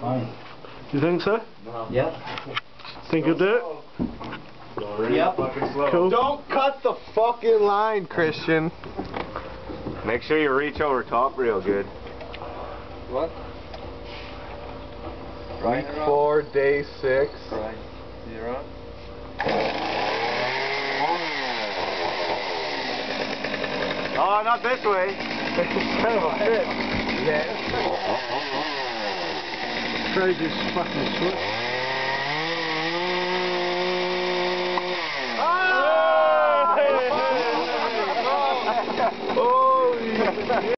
fine. You think so? Yep. Think you'll do it? Yep. Cool. Don't cut the fucking line, Christian. Make sure you reach over top real good. What? Week four, day six. Right. You're on. Oh, not this way. kind of a hit. Yeah. Crazy fucking switch. Oh! Holy